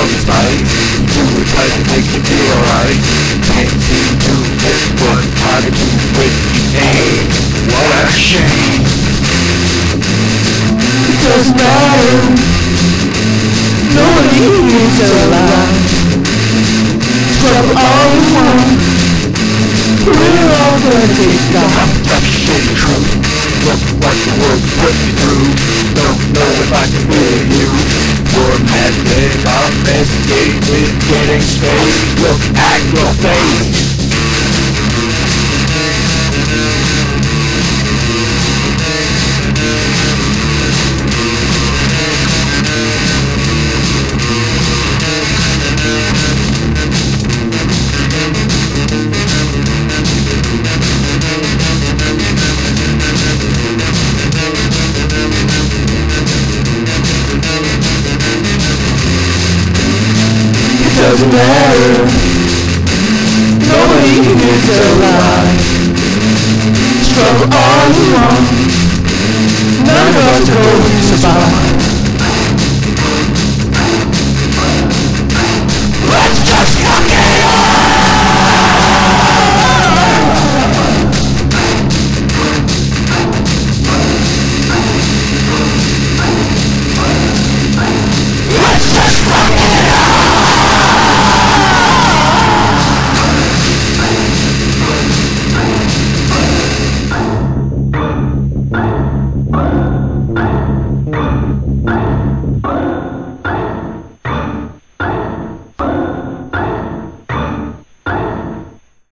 constantly in dog's life You do it cause it makes you feel right Can't seem to get what targeting with the aim What a shame It doesn't matter. Nobody is alive. Trouble all we want. We're all gonna. Fucked up truth Look what the world put me through investigating Getting space. Look at your face doesn't matter. Nobody is alive. Struggle all want. None of us are going to survive.